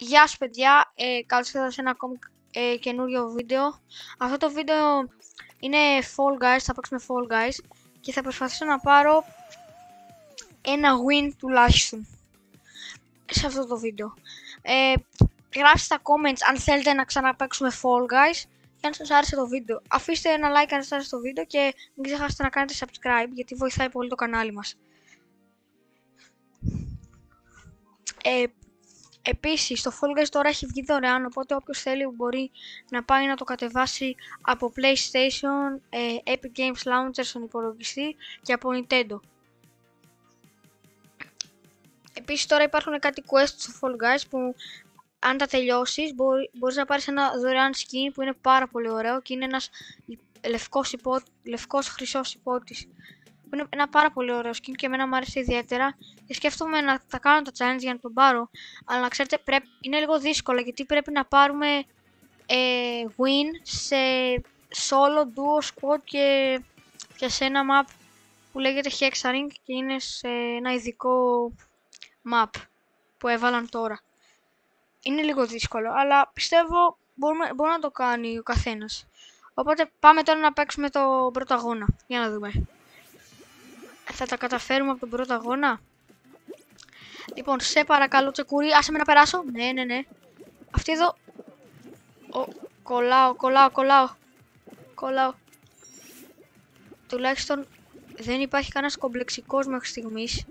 Γεια σας παιδιά, ε, καλώς ήρθατε σε ένα ακόμη ε, καινούριο βίντεο. Αυτό το βίντεο είναι Fall Guys, θα παίξουμε Fall Guys και θα προσπαθήσω να πάρω ένα win τουλάχιστον σε αυτό το βίντεο. Ε, γράψτε στα comments αν θέλετε να ξαναπαίξουμε Fall Guys και αν σας άρεσε το βίντεο. Αφήστε ένα like αν σας άρεσε το βίντεο και μην ξεχάσετε να κάνετε subscribe γιατί βοηθάει πολύ το κανάλι μας. Ε, Επίσης, το Fall Guys τώρα έχει βγει δωρεάν, οπότε όποιος θέλει μπορεί να πάει να το κατεβάσει από PlayStation, ε, Epic Games Launcher στον υπολογιστή και από Nintendo. Επίσης τώρα υπάρχουν κάτι quests στο Fall Guys που αν τα τελειώσεις μπορεί, μπορείς να πάρεις ένα δωρεάν skin που είναι πάρα πολύ ωραίο και είναι ένας λευκός, υπό, λευκός χρυσός υπότης που είναι ένα πάρα πολύ ωραίο skin και εμένα μου άρεσε ιδιαίτερα και σκέφτομαι να τα κάνω το challenge για να τον πάρω αλλά να ξέρετε πρέπει, είναι λίγο δύσκολο γιατί πρέπει να πάρουμε ε, win σε solo, duo, squad και, και σε ένα map που λέγεται Hexaring και είναι σε ένα ειδικό map που έβαλαν τώρα. Είναι λίγο δύσκολο, αλλά πιστεύω μπορούμε, μπορεί να το κάνει ο καθένας. Οπότε πάμε τώρα να παίξουμε το πρώτο αγώνα, για να δούμε. Θα τα καταφέρουμε από τον πρώτο αγώνα. Λοιπόν, σε παρακαλώ τσεκούρι, άσε με να περάσω. Ναι, ναι, ναι. Αυτή εδώ... Ο, κολλάω, κολλάω, κολλάω. Κολλάω. Τουλάχιστον δεν υπάρχει κανένας κομπλεξικός μέχρι στιγμής.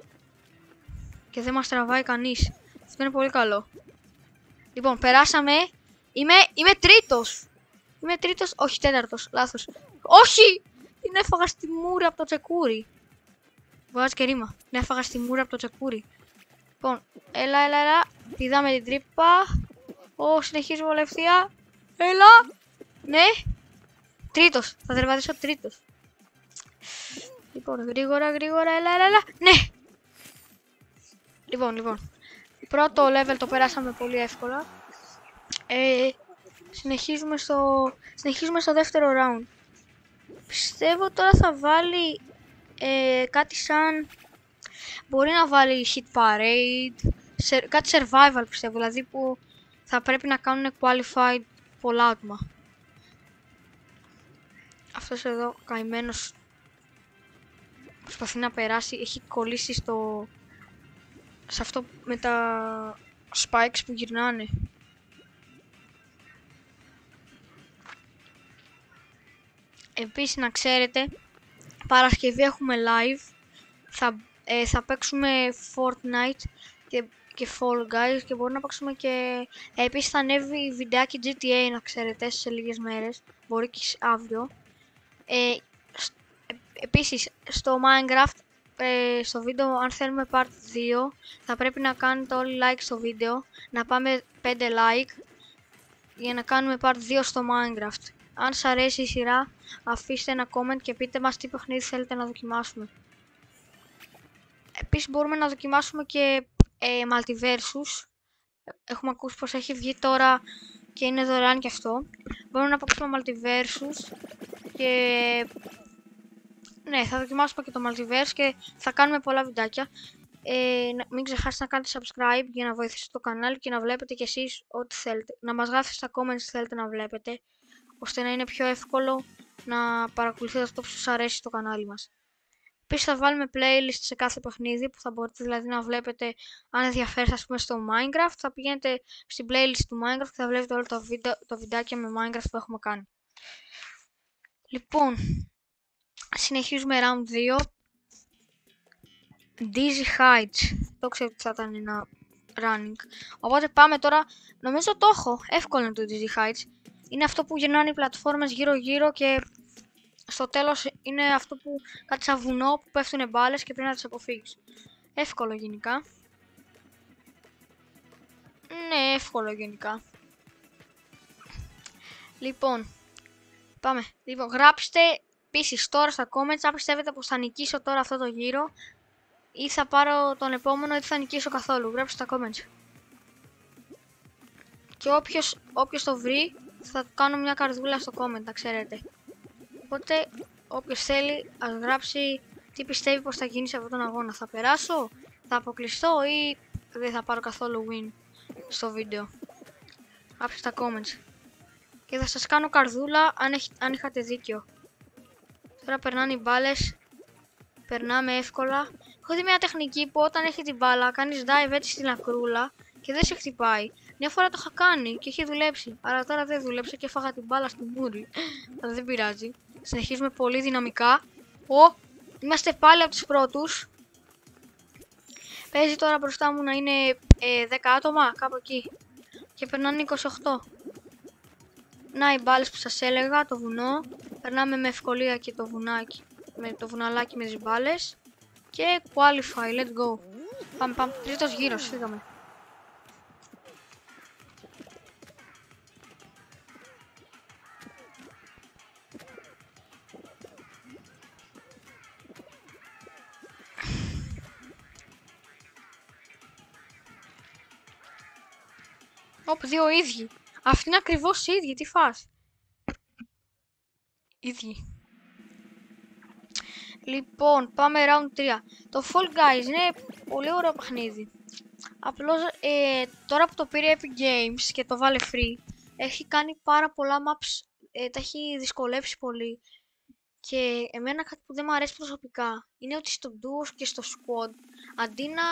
Και δεν μας τραβάει κανείς. Αυτό είναι πολύ καλό. Λοιπόν, περάσαμε. Είμαι, είμαι τρίτος. Είμαι τρίτος, όχι τέταρτος, λάθος. Όχι! Την έφαγα στη μούρη από το τσεκούρι. Βγάζει και ρήμα. Ναι, έφαγα στη μούρα από το τσακούρι. Λοιπόν, έλα, έλα, έλα. Πηδάμε την τρύπα. Ω, συνεχίζουμε όλα ευθεία. Έλα. Ναι. Τρίτος. Θα τερματίσω τρίτος. Λοιπόν, γρήγορα, γρήγορα, έλα, έλα, έλα. Ναι. Λοιπόν, λοιπόν. Πρώτο level το περάσαμε πολύ εύκολα. Ε, συνεχίζουμε στο, συνεχίζουμε στο δεύτερο round. Πιστεύω τώρα θα βάλει ε, κάτι σαν... Μπορεί να βάλει hit parade, σε, κάτι survival πιστεύω, δηλαδή που θα πρέπει να κάνουν qualified πολλά άτομα. Αυτός εδώ καημένος προσπαθεί να περάσει, έχει κολλήσει στο... σε αυτό με τα spikes που γυρνάνε. Επίσης να ξέρετε Παρασκευή έχουμε live. Θα, ε, θα παίξουμε Fortnite και, και Fall Guys και μπορούμε να παίξουμε και... Ε, επίσης θα ανέβει βιντεάκι GTA να ξέρετε σε λίγες μέρες. Μπορεί και αύριο. Ε, επίσης στο Minecraft ε, στο βίντεο αν θέλουμε part 2 θα πρέπει να κάνετε όλοι like στο βίντεο να πάμε 5 like για να κάνουμε part 2 στο Minecraft αν σας αρέσει η σειρά, αφήστε ένα comment και πείτε μας τι παιχνίδι θέλετε να δοκιμάσουμε. Επίσης μπορούμε να δοκιμάσουμε και ε, Multiversus. Έχουμε ακούσει πως έχει βγει τώρα και είναι δωρεάν και αυτό. Μπορούμε να παίξουμε Multiversus και... Ναι, θα δοκιμάσουμε και το Multiverse και θα κάνουμε πολλά βιντεάκια. Ε, μην ξεχάσετε να κάνετε subscribe για να βοηθήσετε το κανάλι και να βλέπετε κι εσείς ό,τι θέλετε. Να μας γράφετε στα comments τι θέλετε να βλέπετε ώστε να είναι πιο εύκολο να παρακολουθείτε αυτό που σας αρέσει στο κανάλι μας. Επίσης θα βάλουμε playlist σε κάθε παιχνίδι που θα μπορείτε δηλαδή να βλέπετε αν ενδιαφέρει ας πούμε στο Minecraft θα πηγαίνετε στην playlist του Minecraft και θα βλέπετε όλα τα, βίντεο, τα βιντεάκια με Minecraft που έχουμε κάνει. Λοιπόν, συνεχίζουμε round 2. Dizzy Heights. Το ξέρω ότι θα ήταν ένα running. Οπότε πάμε τώρα. Νομίζω το έχω. Εύκολο είναι το Dizzy Heights είναι αυτό που γυρνάνε οι πλατφόρμες γύρω γύρω και στο τέλος είναι αυτό που κάτι σαν βουνό που πέφτουν μπάλες και πρέπει να τις αποφύγεις. Εύκολο γενικά. Ναι, εύκολο γενικά. Λοιπόν, πάμε. Λοιπόν, γράψτε επίσης τώρα στα comments αν πιστεύετε πως θα νικήσω τώρα αυτό το γύρο ή θα πάρω τον επόμενο ή θα νικήσω καθόλου. Γράψτε στα comments. Και όποιος, όποιος το βρει θα κάνω μια καρδούλα στο comment, να ξέρετε. Οπότε, όποιος θέλει, ας γράψει τι πιστεύει πως θα γίνει σε αυτόν τον αγώνα. Θα περάσω, θα αποκλειστώ ή δεν θα πάρω καθόλου win. στο βίντεο. Άφησα τα comments. Και θα σας κάνω καρδούλα αν, έχ, αν είχατε δίκιο. Τώρα περνάνε οι μπάλες. Περνάμε εύκολα. Έχω δει μια τεχνική που όταν έχει την μπάλα κάνεις dive έτσι στην ακρούλα και δεν σε χτυπάει. Μια φορά το είχα κάνει και είχε δουλέψει. Αλλά τώρα δεν δούλεψε και έφαγα την μπάλα στην μούρη. Αλλά δεν πειράζει. Συνεχίζουμε πολύ δυναμικά. Ω, είμαστε πάλι από τους πρώτους. Παίζει τώρα μπροστά μου να είναι ε, 10 άτομα, κάπου εκεί. Και περνάνε 28. Να οι μπάλες που σας έλεγα, το βουνό. Περνάμε με ευκολία και το βουνάκι, με το βουναλάκι με τις μπάλες. Και qualify, let's go. Πάμε, πάμε. Τρίτος γύρος, φύγαμε. Οπ, δύο ίδιοι. Αυτοί είναι ακριβώς οι ίδιοι, τι φας. Ίδιοι. Λοιπόν, πάμε round 3. Το Fall Guys είναι πολύ ωραίο παιχνίδι. Απλώς ε, τώρα που το πήρε Epic Games και το βάλε free, έχει κάνει πάρα πολλά maps, ε, τα έχει δυσκολεύσει πολύ. Και εμένα κάτι που δεν μου αρέσει προσωπικά είναι ότι στο duo και στο squad, αντί να,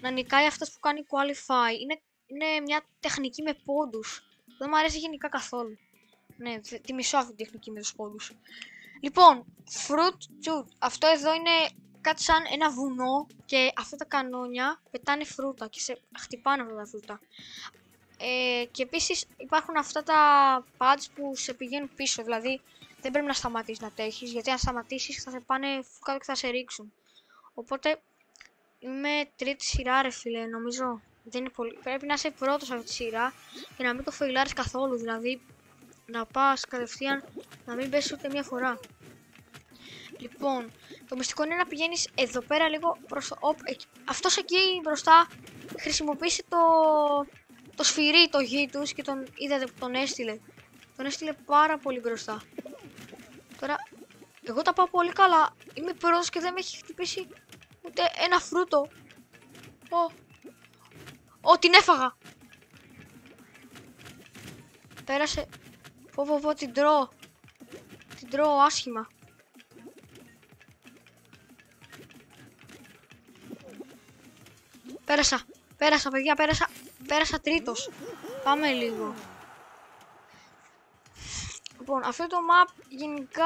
να νικάει αυτός που κάνει qualify, είναι, είναι μια τεχνική με πόντους. Δεν μου αρέσει γενικά καθόλου. Ναι, τη μισώ αυτή τη τεχνική με τους πόντους. Λοιπόν, fruit shoot. Αυτό εδώ είναι κάτι σαν ένα βουνό και αυτά τα κανόνια πετάνε φρούτα και σε χτυπάνε αυτά τα φρούτα. Ε, και επίσης υπάρχουν αυτά τα pads που σε πηγαίνουν πίσω, δηλαδή δεν πρέπει να σταματήσεις να τέχεις, γιατί αν σταματήσεις θα σε πάνε κάτω και θα σε ρίξουν. Οπότε είμαι τρίτη σειρά ρε φίλε, νομίζω. Δεν είναι πολύ... Πρέπει να είσαι πρώτος αυτή τη σειρά και να μην το φεγγλάρεις καθόλου, δηλαδή να πας κατευθείαν να μην πέσεις ούτε μία φορά. Λοιπόν, το μυστικό είναι να πηγαίνεις εδώ πέρα λίγο προς το... Οπ, εκεί. Αυτός εκεί μπροστά χρησιμοποίησε το, το σφυρί, το γη τους και τον είδατε που τον έστειλε. Τον έστειλε πάρα πολύ μπροστά. Τώρα, εγώ τα πάω πολύ καλά. Είμαι πρώτος και δεν με έχει χτυπήσει ούτε ένα φρούτο. Ω, Ω, την έφαγα. Πέρασε. Πω πω πω, την τρώω. Την τρώω άσχημα. Πέρασα. Πέρασα, παιδιά, πέρασα. Πέρασα τρίτος. Πάμε λίγο. Λοιπόν, αυτό το map γενικά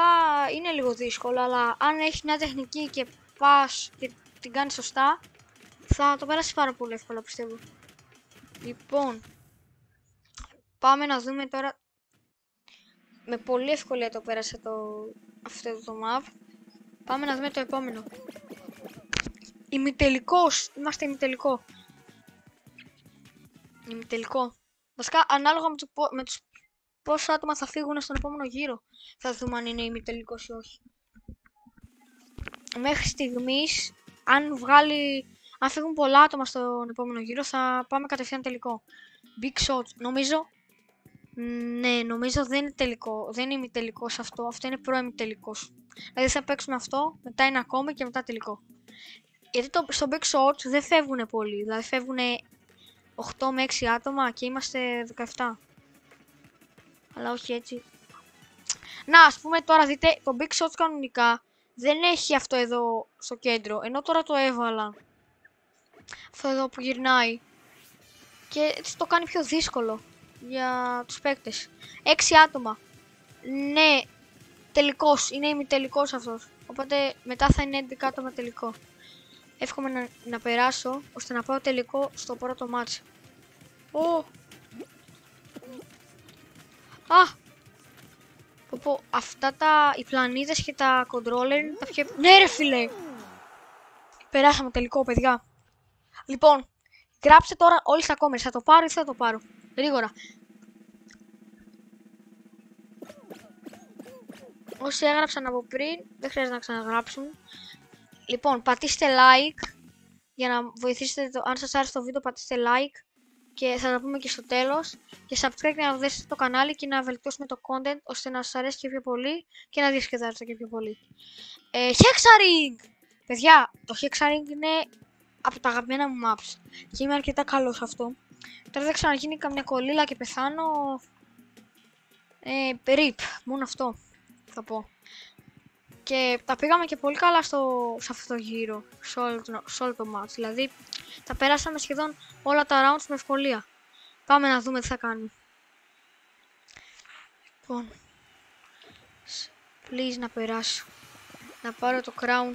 είναι λίγο δύσκολο, αλλά αν έχεις μια τεχνική και πας και την κάνεις σωστά, θα το πέρασεις πάρα πολύ εύκολα, πιστεύω. Λοιπόν, πάμε να δούμε τώρα. Με πολύ ευκολία το πέρασε το, αυτό το map. Πάμε να δούμε το επόμενο. Ημιτελικός. Είμαστε ημιτελικό. Ημιτελικό. Βασικά, ανάλογα με, το, με τους πόσα άτομα θα φύγουν στον επόμενο γύρο, θα δούμε αν είναι ημιτελικός ή όχι. Μέχρι στιγμής, αν βγάλει αν φύγουν πολλά άτομα στον επόμενο γύρο, θα πάμε κατευθείαν τελικό. Big shot. Νομίζω. Ναι, νομίζω δεν είναι τελικό. Δεν είναι τελικός αυτό. Αυτό είναι τελικός. Δηλαδή θα παίξουμε αυτό, μετά είναι ακόμη και μετά τελικό. Γιατί το, στο Big Shot δεν φεύγουν πολλοί. Δηλαδή φεύγουν 8 με 6 άτομα και είμαστε 17. Αλλά όχι έτσι. Να, ας πούμε τώρα δείτε, το Big Shot κανονικά δεν έχει αυτό εδώ στο κέντρο. Ενώ τώρα το έβαλα αυτό εδώ που γυρνάει. Και έτσι το κάνει πιο δύσκολο για τους παίκτες. Έξι άτομα. Ναι, τελικός. Είναι ημιτελικός αυτός. Οπότε μετά θα είναι 11 άτομα τελικό. Εύχομαι να, να περάσω ώστε να πάω τελικό στο πρώτο μάτς. Ω! Α! Πω, πω, αυτά τα, οι πλανήτες και τα controller είναι τα πιο... Ναι ρε φίλε! Περάσαμε τελικό παιδιά. Λοιπόν, γράψτε τώρα όλοι στα comments. Θα το πάρω ή θα το πάρω. Γρήγορα. Όσοι έγραψαν από πριν, δεν χρειάζεται να ξαναγράψουν. Λοιπόν, πατήστε like για να βοηθήσετε το, αν σας άρεσε το βίντεο πατήστε like και θα τα πούμε και στο τέλος και subscribe για να δέσετε το κανάλι και να βελτιώσουμε το content ώστε να σας αρέσει και πιο πολύ και να διασκεδάσετε και πιο πολύ. Ε, Hexaring! Παιδιά, το Hexaring είναι από τα αγαπημένα μου maps και είμαι αρκετά καλός σε αυτό. Τώρα δεν ξαναγίνει καμιά κολλήλα και πεθάνω. Ε, rip, μόνο αυτό θα πω. Και τα πήγαμε και πολύ καλά στο, σε αυτό το γύρο, σε όλο, το, σε όλο το match. Δηλαδή, τα πέρασαμε σχεδόν όλα τα rounds με ευκολία. Πάμε να δούμε τι θα κάνουμε. Λοιπόν, please να περάσω. Να πάρω το crown.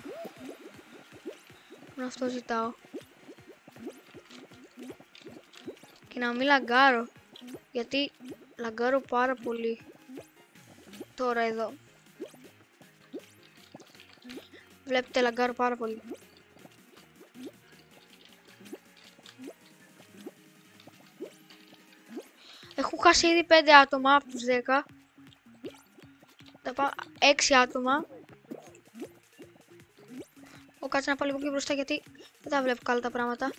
Να αυτό ζητάω. Και να μην λαγκάρω. Γιατί λαγκάρω πάρα πολύ. Τώρα εδώ. Βλέπετε λαγκάρω πάρα πολύ. Έχω χάσει ήδη 5 άτομα από τους 10. Τα πάω 6 άτομα. Ο κάτσε να πάω λίγο πιο μπροστά γιατί δεν τα βλέπω καλά τα πράγματα.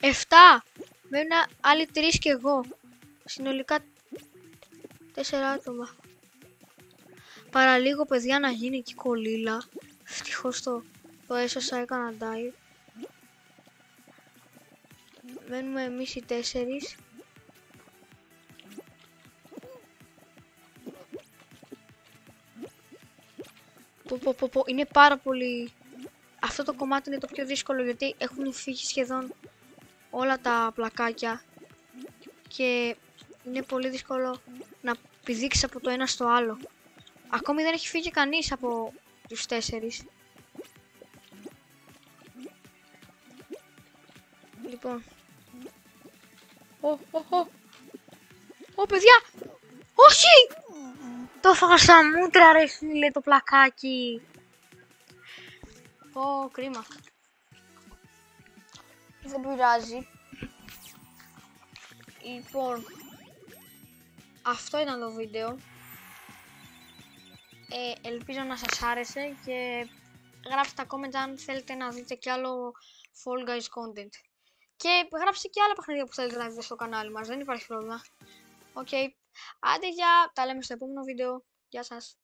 7! Μένουν άλλοι 3 και εγώ. Συνολικά 4 άτομα. Παραλίγο παιδιά να γίνει εκεί κολλήλα. Ευτυχώς το, το έσωσα, έκανα dive. Μένουμε εμείς οι τέσσερις. Πω, πω, πω, πω. Είναι πάρα πολύ... Αυτό το κομμάτι είναι το πιο δύσκολο γιατί έχουν φύγει σχεδόν όλα τα πλακάκια και είναι πολύ δύσκολο να πηδήξεις από το ένα στο άλλο. Ακόμη δεν έχει φύγει κανείς από τους τέσσερις. Λοιπόν. Ω, ω, ω. Ω, παιδιά! Όχι! Το έφαγα σαν μούτρα ρε φίλε το πλακάκι. Ω, κρίμα. Δεν πειράζει. Λοιπόν, αυτό ήταν το βίντεο. Ε, ελπίζω να σας άρεσε και γράψτε τα comments αν θέλετε να δείτε κι άλλο Fall Guys content. Και γράψτε και άλλα παιχνίδια που θέλετε να δείτε στο κανάλι μας, δεν υπάρχει πρόβλημα. Οκ, okay. άντε για, τα λέμε στο επόμενο βίντεο. Γεια σας.